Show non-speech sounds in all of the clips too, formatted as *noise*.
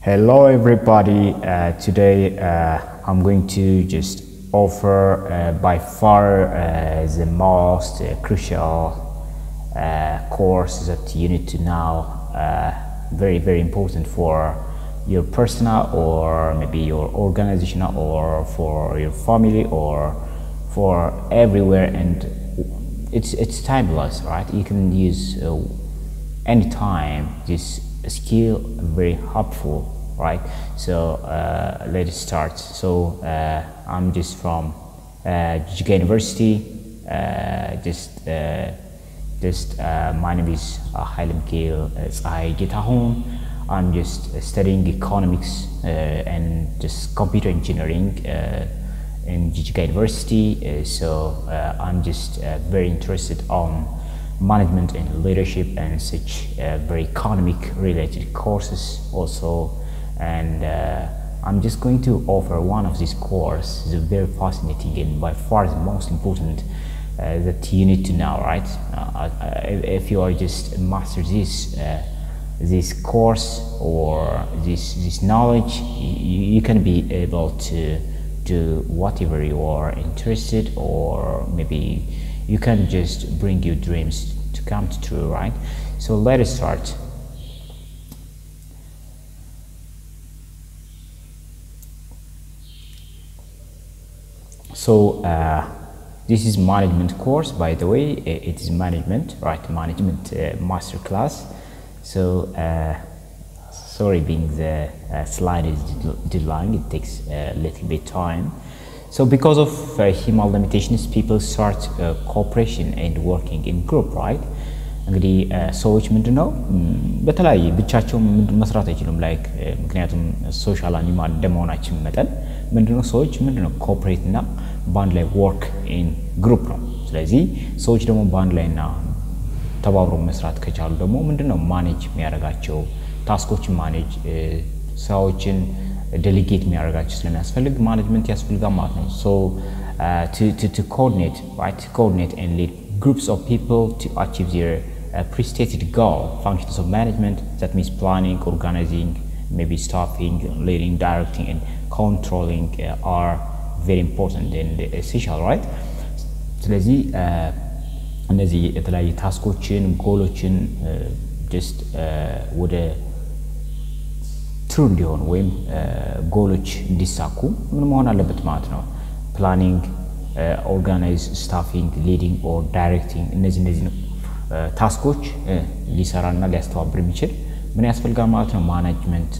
Hello, everybody. Uh, today uh, I'm going to just offer uh, by far uh, the most uh, crucial uh, course that you need to know. Very, very important for your personal or maybe your organizational or for your family or for everywhere. And it's it's timeless, right? You can use uh, anytime this skill very helpful right? So uh, let's start. So uh, i'm just from uh, University. Uh, just uh, just uh, my name is uh, Haile Mikhail Tsahai Getahun I'm just studying economics and just computer engineering in Jiga University. So I'm just very interested on management and leadership and such uh, very economic related courses also. And uh, I'm just going to offer one of these courses. It's very fascinating and by far the most important uh, that you need to know right? Uh, if you are just master this uh, this course or this this knowledge you, you can be able to do whatever you are interested or maybe you can't just bring your dreams to come true right? So let us start. So uh, this is management course by the way. It is management right? Management uh, master class so uh, sorry being the uh, slide is delaying. it takes a little bit time so because of uh, limitations people start uh, cooperation and working in group right? እንግዲህ ሰዎች ምንድን ነው በተለያየ ብቻቸው መስራት አይችሉም። ላይክ ምክንያቱም ሶሻል አኒማል እንደመሆናችን መጠን ምንድነው? ሰዎች ምንድነው? ኮኦፕሬት እና በአንድ ላይ ወርክ ኢን ግሩፕ ነው። ስለዚህ ሰዎች ደግሞ በአንድ ላይ እና ተባብሮ መስራት ከቻሉ ደግሞ ምንድነው? ማኔጅ የሚያደርጋቸው ታስኮችን ማኔጅ ስራዎችን ዴሊጌት የሚያደርጋቸው ስለሚያስፈልግ ማኔጅመንት ያስፈልጋል ማለት ነው ሶ to coordinate right to coordinate and lead groups of people to achieve their uh, pre-stated goal functions of management that means planning organizing maybe staffing leading directing and controlling uh, are very important and essential right ስለዚህ እነዚህ የተለያዩ ታስኮችን ጎሎችን ጀስት ወደ ትሩ እንዲሆኑ ወይም ጎሎች እንዲሳኩ ምን መሆን አለበት ማለት ነው ፕላኒንግ ኦርጋናይዝ ስታፊንግ ሊዲንግ ኦር ዳይሬክቲንግ እነዚህ እነዚህ ታስኮች ሊሰራና ሊያስተባብር የሚችል ምን ያስፈልጋል ማለት ነው ማናጅመንት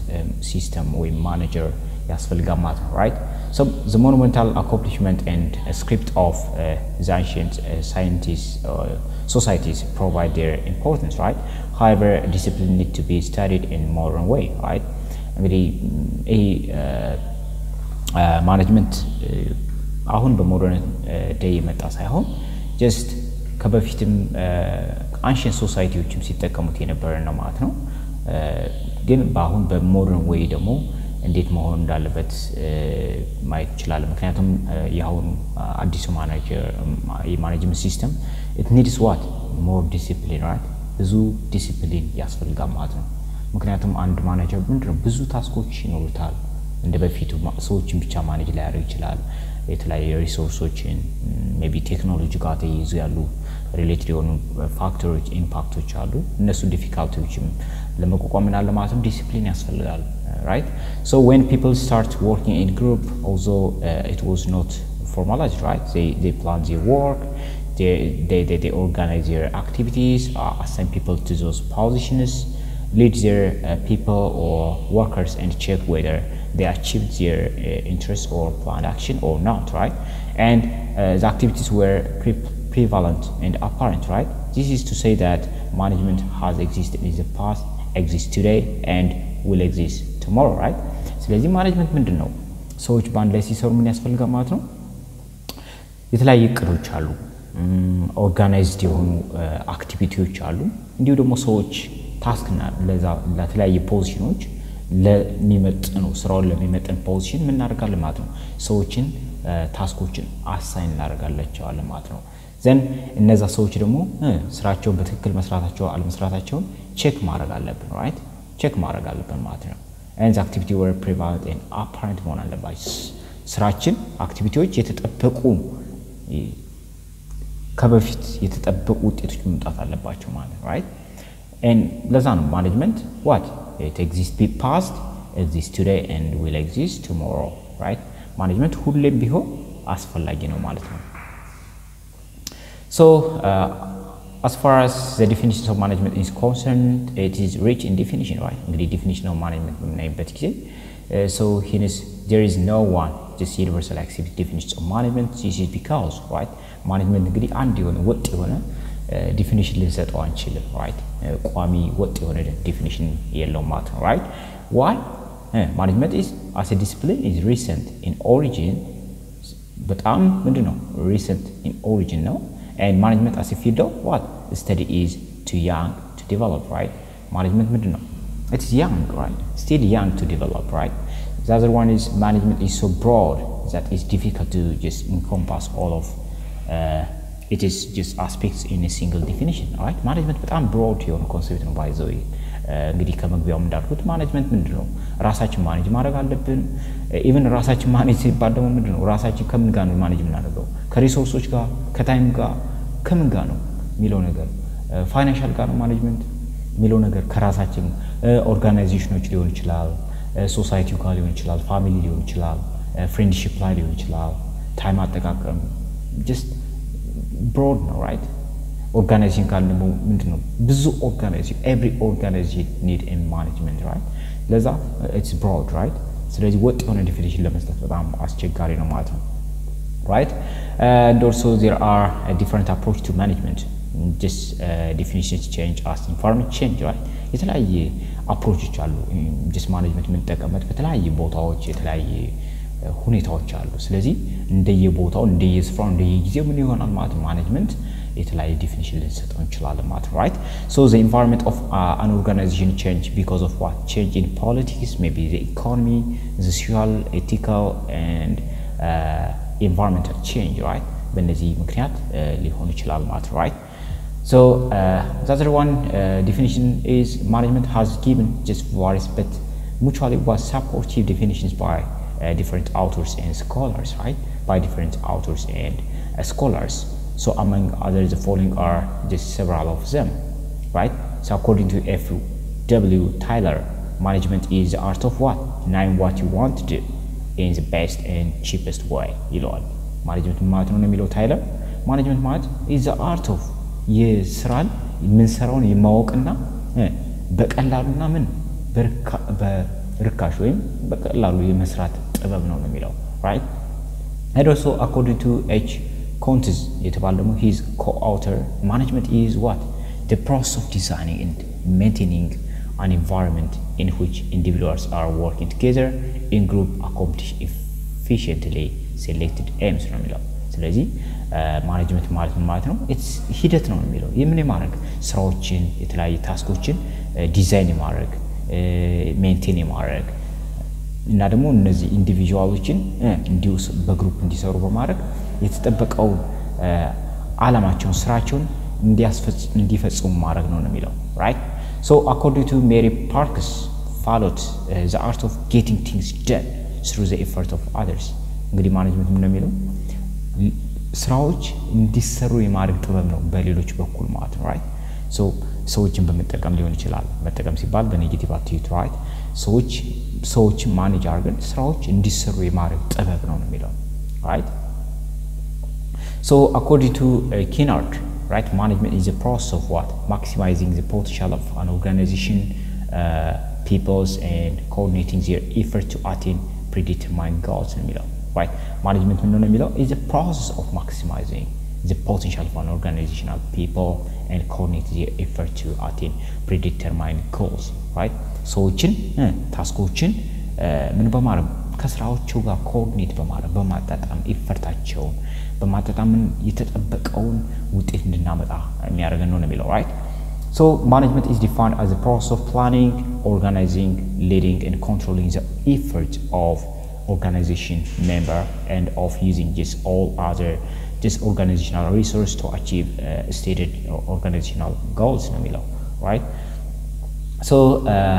ሲስተም ወይም ማኔጀር ያስፈልጋል ማለት ነው ራይት so the monumental accomplishment and uh, script of uh, the ancient uh, scientists societies provide their importance right however discipline need to be studied in modern way right እንግዲህ ይህ ማኔጅመንት አሁን በሞደርን ዴይ የመጣ ሳይሆን ጀስት ከበፊትም አንሽን ሶሳይቲዎችም ሲጠቀሙት የነበረ ነው ማለት ነው። ግን በአሁን በሞደርን ዌይ ደግሞ እንዴት መሆን እንዳለበት ማየት እንችላለን ምክንያቱም የአሁኑ አዲሱ የማኔጅመንት ሲስተም ኢት ኒድስ ዋት? ሞር ዲሲፕሊን ራይት? ብዙ ዲሲፕሊን ያስፈልጋል ማለት ነው ምክንያቱም አንድ ማኔጀር ምንድነው ብዙ ታስኮች ይኖሩታል እንደ በፊቱ ሰዎችን ብቻ ማኔጅ ላያደርግ ይችላል የተለያዩ ሪሶርሶችን ሜቢ ቴክኖሎጂ ጋር ተይዙ ያሉ ሪሌትድ የሆኑ ፋክተሮች ኢምፓክቶች አሉ እነሱ ዲፊካልቲዎችም ለመቋቋም ምናለ ማለትም ዲሲፕሊን ያስፈልጋል right so when people start working in group although uh, it was not formalized right they they plan their work they they, they, they organize their activities uh, assign people to those positions lead their uh, people or workers and check whether they achieved their uh, interest or planned action or not right and uh, the activities were pre- prevalent and apparent right this is to say that management has existed in the past exists today and will exist tomorrow right ስለዚህ ማኔጅመንት ምንድን ነው ሰዎች በአንድ ላይ ሲሰሩ ምን ያስፈልጋል ማለት ነው የተለያዩ እቅዶች አሉ ኦርጋናይዝድ የሆኑ አክቲቪቲዎች አሉ እንዲሁ ደግሞ ሰዎች ታስክና ለተለያዩ ፖዚሽኖች ለሚመጥኑ ስራውን ለሚመጥን ፖዚሽን ምን እናደርጋለን ማለት ነው። ሰዎችን ታስኮችን አሳይን እናደርጋላቸዋለን ማለት ነው። ዘን እነዛ ሰዎች ደግሞ ስራቸውን በትክክል መስራታቸው አለመስራታቸውን ቼክ ማድረግ አለብን ራይት? ቼክ ማድረግ አለብን ማለት ነው። ኤንድ አክቲቪቲ ወር ፕሪቫለንት ኤንድ አፓረንት መሆን አለባቸው። ስራችን አክቲቪቲዎች የተጠበቁ ከበፊት የተጠበቁ ውጤቶች መምጣት አለባቸው ማለት ነው ራይት ኤንድ ለዛ ነው ማኔጅመንት ዋት ኢት ኤግዚስት ቢ ፓስት ኤግዚስት ቱዴይ ኤንድ ዊል ኤግዚስት ቱሞሮ ራይት ማኔጅመንት ሁሌም ቢሆን አስፈላጊ ነው ማለት ነው ሶ as far as the definition of management is concerned it is rich in definition right እንግዲህ definition of management በምናይበት ጊዜ so hence there is no one just universal accepted definition of management this is because right ማኔጅመንት እንግዲህ አንድ የሆነ ወጥ የሆነ ዲፊኒሽን ልንሰጠው አንችልም ራይት ቋሚ ወጥ የሆነ ዲፊኒሽን የለውም ማለት ነው ራይት ዋይ ማኔጅመንት ኢዝ አስ ዲስፕሊን ኢዝ ሪሰንት ኢን ኦሪጂን በጣም ምንድን ነው ሪሰንት ኢን ኦሪጂን ነው ኤንድ ማኔጅመንት አስ ፊልድ ኦፍ ዋት ስተዲ ኢዝ ቱ ያንግ ቱ ዲቨሎፕ ራይት ማኔጅመንት ምንድን ነው ኢትስ ያንግ ራይት ስቲል ያንግ ቱ ዲቨሎፕ ራይት The other one is management is so broad that it's difficult to just encompass all of uh, it is just aspects in a single definition ማኔጅመንት በጣም ብሮድ የሆነ ኮንሴፕት ነው ባይዘው እንግዲህ ከመግቢያውም እንዳልኩት ማኔጅመንት ምንድን ነው? ራሳችን ማኔጅ ማድረግ አለብን። ኢቨን ራሳችን ማኔጅ ሲባል ደግሞ ምንድን ነው? ራሳችን ከምን ጋር ነው ማኔጅ የምናደርገው? ከሪሶርሶች ጋር? ከታይም ጋር? ከምን ጋር ነው የሚለው ነገር? ፋይናንሻል ጋር ነው ማኔጅመንት የሚለው ነገር? ከራሳችን ኦርጋናይዜሽኖች ሊሆን ይችላል ሶሳይቲው ጋር ሊሆን ይችላል ፋሚሊ ሊሆን ይችላል ፍሬንድሽፕ ላይ ሊሆን ይችላል ታይም አጠቃቀም ጀስት ብሮድ ነው ራይት ኦርጋናይዜሽን ካል ደግሞ ምንድን ነው ብዙ ኦርጋናይዜሽን ኤቭሪ ኦርጋናይዜሽን ኒድ ኤ ማኔጅመንት ራይት ለዛ ኢትስ ብሮድ ራይት ስለዚህ ወጥ የሆነ ዲፊኒሽን ለመስጠት በጣም አስቸጋሪ ነው ማለት ነው ራይት and also there are a different approach to management just uh, definitions change as environment change right የተለያየ አፕሮቾች አሉ ጀስት ማኔጅመንት የምንጠቀምበት በተለያየ ቦታዎች የተለያየ ሁኔታዎች አሉ ስለዚህ እንደየቦታው እንደየስፍራው እንደየጊዜው ምን ይሆናል ማለት ማኔጅመንት የተለያየ ዲፊኒሽን ልንሰጠው እንችላለን ማለት ነው ራይት ሶ ዘ ኢንቫይሮንመንት ኦፍ አን ኦርጋናይዜሽን ቼንጅ ቢኮዝ ኦፍ ዋት ቼንጅ ኢን ፖለቲክስ ሜይ ቢ ዘ ኢኮኖሚ ዘ ሶሻል ኤቲካል ኤንድ ኢንቫይሮንመንታል ቼንጅ ራይት በእነዚህ ምክንያት ሊሆን ይችላል ማለት ነው ራይት So uh, the other one uh, definition is management has given just various but mutually was supportive definitions by uh, different authors and scholars, right? By different authors and uh, scholars. So among others, the following are just several of them, right? So according to F. W. Tyler, management is the art of what? Knowing what you want to do in the best and cheapest way. ይለዋል ማኔጅመንት ማለት ነው የሚለው ታይለር ማኔጅመንት ማለት is the art of የስራን የምንሰራውን የማወቅና በቀላሉና ምን በርካሽ ወይም በቀላሉ የመስራት ጥበብ ነው ነው የሚለው ራይት and also according to H. Koontz የተባለ ደግሞ he is co-author management is what? The process of designing and maintaining an environment in which individuals are working together in group accomplish efficiently selected aims ነው የሚለው ስለዚህ uh, ማኔጅመንት ማለት ነው ማለት ነው? ሂደት ነው የሚለው የምን የማድረግ? ስራዎችን የተለያዩ ታስኮችን uh, ዲዛይን የማድረግ uh, ሜንቴን የማድረግ እና ደግሞ እነዚህ ኢንዲቪዥዋሎችን እንዲሁ በግሩፕ እንዲሰሩ በማድረግ የተጠበቀውን አላማቸውን ስራቸውን እንዲፈጽሙ ማድረግ ነው ነው የሚለው። ራይት? ሶ አኮርዲንግ ቱ ሜሪ ፓርክስ ፋሎት ዘ አርት ኦፍ ጌቲንግ ቲንግስ ደን ስሩ ዘ ኤፈርት ኦፍ አደርስ እንግዲህ ማኔጅመንት ነው የሚለው? ስራዎች እንዲሰሩ የማድረግ ጥበብ ነው በሌሎች በኩል ማለት ነው። ራይት? ሰዎችን በመጠቀም ሊሆን ይችላል። መጠቀም ሲባል በኔጌቲቭ አቲዩድ ራይት ሰዎች ሰዎችን ማኔጅ አድርገን ስራዎች እንዲሰሩ የማድረግ ጥበብ ነው የሚለው ራይት ሶ አኮርዲንግ ቱ ኪናርድ ራይት ማኔጅመንት ኢዝ ፕሮሰስ ኦፍ ዋት ማክሲማይዚንግ ዘ ፖቴንሻል ኦፍ አን ኦርጋናይዜሽን ፒፕልስ ኤንድ ኮኦርዲኔቲንግ ዜር ኤፈርት ቱ አቴን ፕሪዲተርማይንድ ጎልስ ነው የሚለው right? Management ነው የሚለው is a process of maximizing the potential of an organizational people and coordinate their effort to attain predetermined goals, right? ሰዎችን ታስኮችን ምን በማድረግ ከስራዎቸው ጋር ኮኦርዲኔት በማድረግ በማጣጣም ኢፈርታቸውን በማጣጣም የተጠበቀውን ውጤት እንድናመጣ የሚያደርገን ነው የሚለው right? So management is defined as a process of planning, organizing, leading and controlling the effort of organization member and of using just all other just organizational resource to achieve uh, stated organizational goals ነው የሚለው right so uh,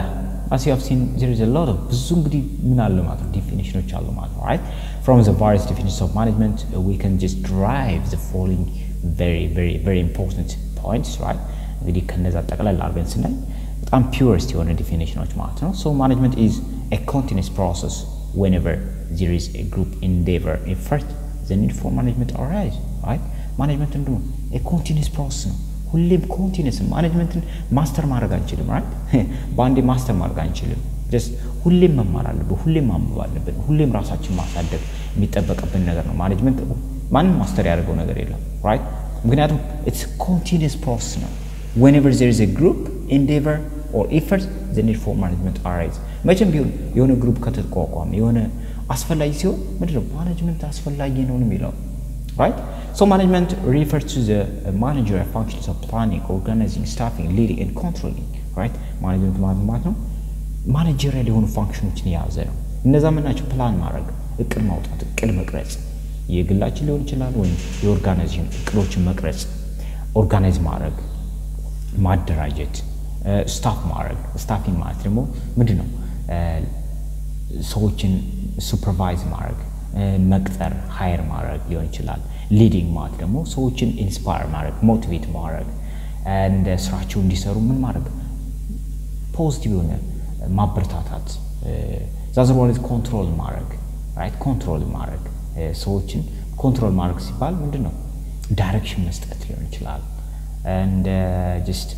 አስ ዩ ሃቭ ሲን ዜር ኢዝ አ ሎት ኦፍ ብዙ እንግዲህ ምን አለ ማለት ነው ዲፊኒሽኖች አሉ ማለት ነው ራይት ፍሮም ዘ ቫሪየስ ዲፊኒሽንስ ኦፍ ማኔጅመንት ዊ ካን ጀስት ድራይቭ ዘ ፎሎዊንግ ቬሪ ቬሪ ቬሪ ኢምፖርታንት ፖይንትስ ራይት እንግዲህ ከነዛ ጠቅላላ አድርገን ስናይ በጣም ፒውረስት የሆነ ዲፊኒሽኖች ማለት ነው ሶ ማኔጅመንት ኢዝ ኤ ኮንቲኒስ ፕሮሰስ whenever there is a group endeavor effort the need for management arise right ማኔጅመንት እንዱ ኮንቲኒስ ፕሮሰስ ነው ሁሌም ኮንቲኒስ ማኔጅመንትን ማስተር ማድረግ አንችልም ራይት *laughs* በአንዴ ማስተር ማድረግ አንችልም. ጀስት ሁሌም መማር አለብን ሁሌም ማንበብ አለብን ሁሌም ራሳችን ማሳደግ የሚጠበቅብን ነገር ነው። ማኔጅመንት ማንም ማስተር ያደርገው ነገር የለም ራይት ምክንያቱም ኢትስ ኮንቲኒስ ፕሮሰስ ነው። There is a group endeavor or effort the need for management arise. መቼም ቢሆን የሆነ ግሩፕ ከተቋቋመ የሆነ አስፈላጊ ሲሆን ምንድነው? ማኔጅመንት አስፈላጊ ነው የሚለው right so management refers to the uh, managerial functions of planning organizing staffing leading and controlling right management ማለት ማለት ነው ማኔጀሪያል የሆኑ ፋንክሽኖችን የያዘ ነው እነዛ ምናቸው ፕላን ማድረግ እቅድ ማውጣት እቅድ መቅረጽ የግላችን ሊሆን ይችላል ወይም የኦርጋናይዜሽን እቅዶችን መቅረጽ ኦርጋናይዝ ማድረግ ማደራጀት ስታፍ ማድረግ ስታፊንግ ማለት ደግሞ ምንድን ነው ሰዎችን ሱፐርቫይዝ ማድረግ መቅጠር ሀየር ማድረግ ሊሆን ይችላል። ሊዲንግ ማለት ደግሞ ሰዎችን ኢንስፓየር ማድረግ ሞቲቬት ማድረግ። እንደ ስራቸው እንዲሰሩ ምን ማድረግ? ፖዚቲቭ የሆነ ማበረታታት ዛዘር ማለት ኮንትሮል ማድረግ ራይት? ኮንትሮል ማድረግ። ሰዎችን ኮንትሮል ማድረግ ሲባል ምንድን ነው ዳይሬክሽን መስጠት ሊሆን ይችላል። እንደ ጀስት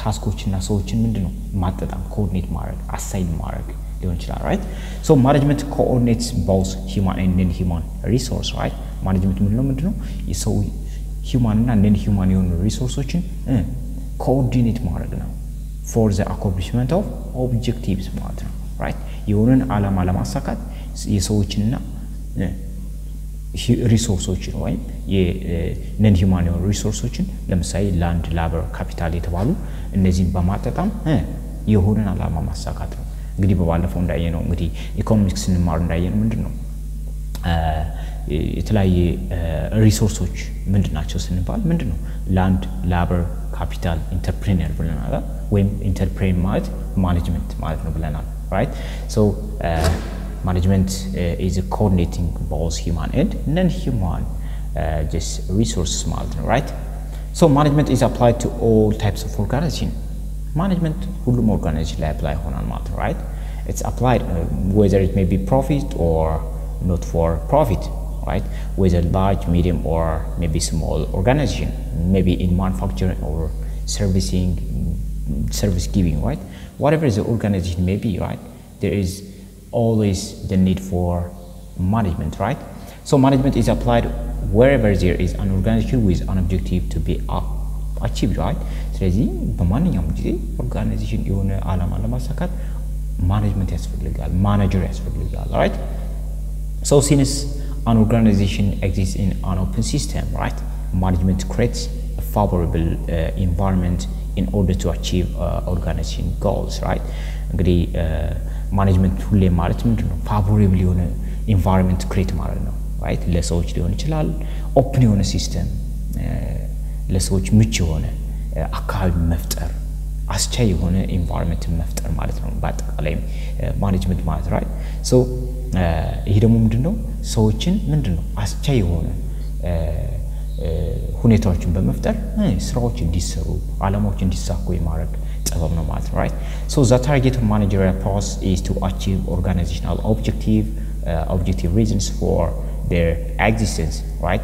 ታስኮችና ሰዎችን ምንድን ነው ማጠጣም ኮኦርዲኔት ማድረግ አሳይን ማድረግ ሊሆን ይችላል ራይት ሶ ማኔጅመንት ኮኦርዲኔትስ ቦዝ ሂማን ኤንድ ሂማን ሪሶርስ ራይት ማኔጅመንት ምንድነው? ምንድነው? የሰው ሂማን እና ነን ሂማን የሆኑ ሪሶርሶችን ኮኦርዲኔት ማድረግ ነው ፎር ዘ አኮምፕሊሽመንት ኦፍ ኦብጀክቲቭስ ማለት ነው ራይት የሆነን አላማ ለማሳካት የሰዎችንና ሪሶርሶችን ወይም የነን ሂማን የሆኑ ሪሶርሶችን ለምሳሌ ላንድ ላበር ካፒታል የተባሉ እነዚህን በማጠጣም የሆነን አላማ ማሳካት ነው እንግዲህ በባለፈው እንዳየ ነው እንግዲህ ኢኮኖሚክስ ስንማር እንዳየ ነው ምንድን ነው የተለያየ ሪሶርሶች ምንድን ናቸው ስንባል ምንድን ነው ላንድ ላበር ካፒታል ኢንተርፕሬነር ብለናል ወይም ኢንተርፕሬን ማለት ማኔጅመንት ማለት ነው ብለናል ራይት ሶ management uh, is coordinating both human and non-human uh, just resources ማለት ነው right so management is applied to all types of organization management ሁሉም ኦርጋናይዜሽን ላይ አፕላይ ይሆናል ማለት ነው right it's applied uh, whether it may be profit or not for profit right whether large medium or maybe small organization maybe in manufacturing or servicing service giving right whatever the organization may be right there is always the need for management, right? So management is applied wherever there is an organization with an objective to be achieved, right? ስለዚህ በማንኛውም ጊዜ ኦርጋናይዜሽን የሆነ አላማ ለማሳካት ማኔጅመንት ያስፈልጋል፣ ማናጀር ያስፈልጋል። ራይት ሶ ሲንስ አን ኦርጋናይዜሽን ኤግዚስት ኢን አን ኦፕን ሲስተም ራይት ማኔጅመንት ክሬትስ ፋቮራብል ኢንቫይሮንመንት ኢን ኦርደር ቱ አቺቭ ኦርጋናይዜሽን ጎልስ ራይት እንግዲህ uh, ማኔጅመንት ሁሌም ማለት ምንድን ነው ፋቮሬብል የሆነ ኢንቫይሮንመንት ክሬት ማለት ነው። ራይት ለሰዎች ሊሆን ይችላል። ኦፕን የሆነ ሲስተም uh, ለሰዎች ምቹ የሆነ አካባቢ መፍጠር አስቻይ የሆነ ኢንቫይሮንመንትን መፍጠር ማለት ነው በአጠቃላይም ማኔጅመንት ማለት ራይት ሶ ይሄ ደግሞ ምንድን ነው ሰዎችን ምንድን ነው አስቻይ የሆነ ሁኔታዎችን በመፍጠር ስራዎች እንዲሰሩ አላማዎች እንዲሳኩ የማድረግ ጥበብ ነው ማለት ነው ራይት ሶ ዘ ታርጌት ኦፍ ማኔጀሪያል ፕሮሰስ ኢዝ ቱ አቺቭ ኦርጋናይዜሽናል ኦብጀክቲቭ ኦብጀክቲቭ ሪዝንስ ፎር their existence right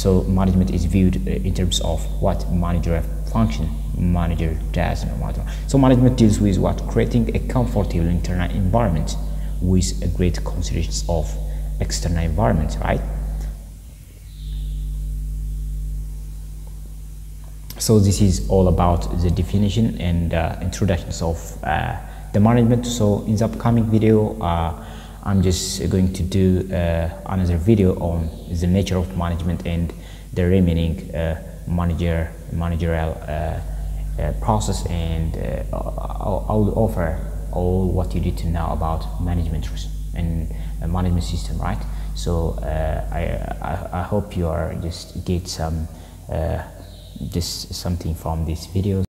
so management is viewed uh, in terms of what managerial function manager does no matter. So management deals with what? Creating a comfortable internal environment with a great considerations of external environment right? So this is all about the definition and uh, introductions of uh, the management. So in the upcoming video uh, i'm just going to do another video on the nature of management and the remaining manager managerial uh, uh, process and uh, I'll, I'll offer all what you need to know about management and management system right? So I, I, I hope you are just get some just something from this video